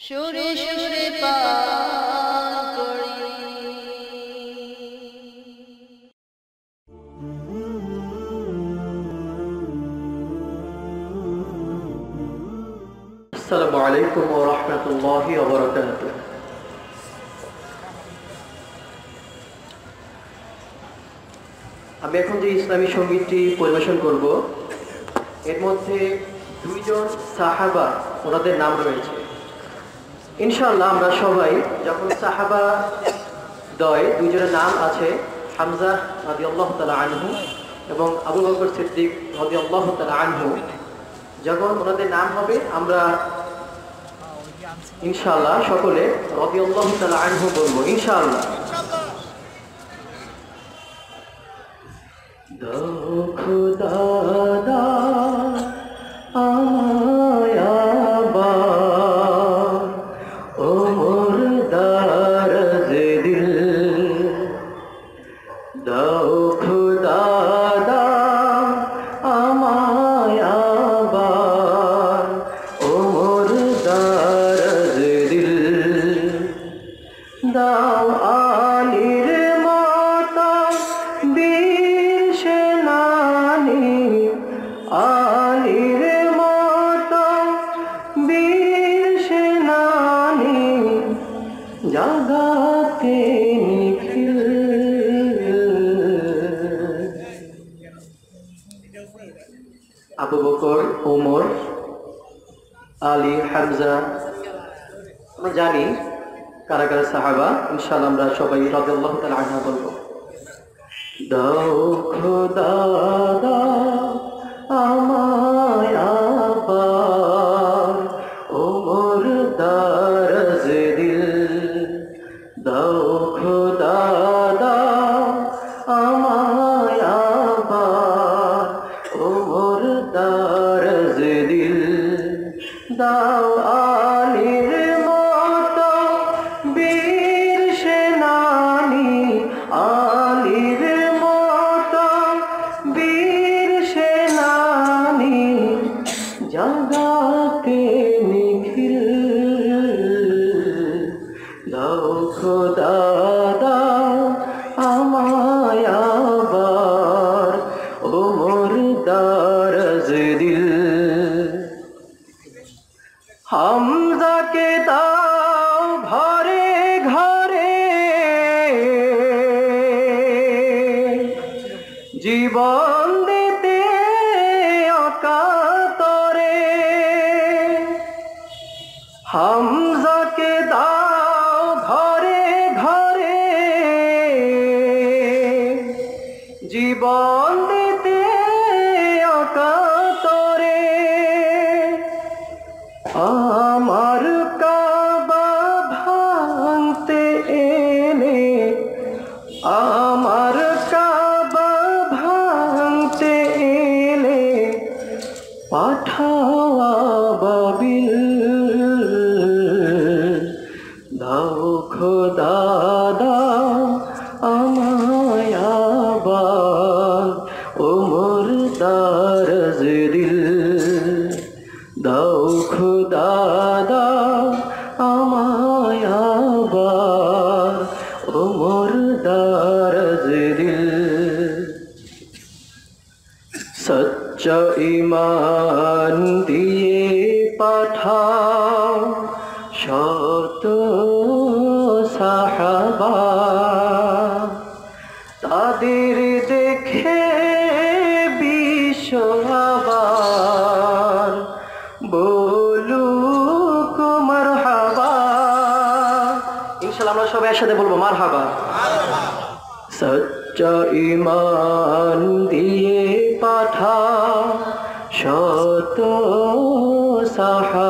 সুরে সুরে পান করি আসসালামু আলাইকুম ওয়া রাহমাতুল্লাহি আমি এখন যে ইসলামী সঙ্গীতটি পরিবেশন করব এর মধ্যে দুইজন সাহাবা ওনাদের নাম রয়েছে। ইনশাআল্লাহ আমরা সবাই যখন সাহাবা দয় দুজনের নাম আছে, হামজা নদী আল্লাহ তালা আনহু এবং আবু বকর সিদ্দিক নদী আল্লাহ তালা আনহু, যখন ওনাদের নাম হবে, আমরা ইনশাআল্লাহ সকলে রবি আল্লাহ তালা আনহু বলব, ইনশাআল্লাহ। আবু বকর, ওমর, আলী, হামজা। আমরা জানি কারা কারা সাহাবা ইনশাল্লাহ আমরা সবাই রাজ্লাহ তালা আনহা বলব। দাও খোদা। খোদা দাও আমায় আবার হামজাকে দাও পাঠাওয়া বাবিল। দাও খোদা দাও আমায় আবার। ওমর দারজ দিল দাও খোদা দাও শত সাহাবা, তাদের দেখে বিশ্ব আবার বলু কুমার হাবা ইনশাল্লাহ আমরা সবাই একসাথে বলব মার হাবা সচ্চা ইমান দিয়ে পাঠা শত সাহাবা।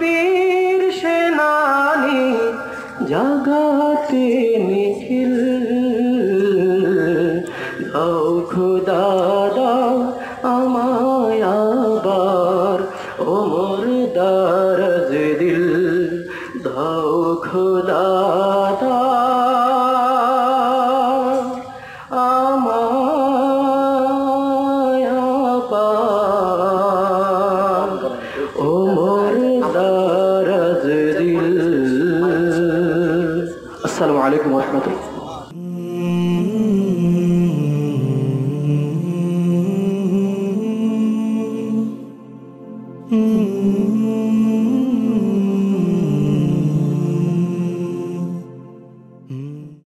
বীর সেনানি জাগাতে নিখিল। দাও খুদা দাও আমায় আবার ওমর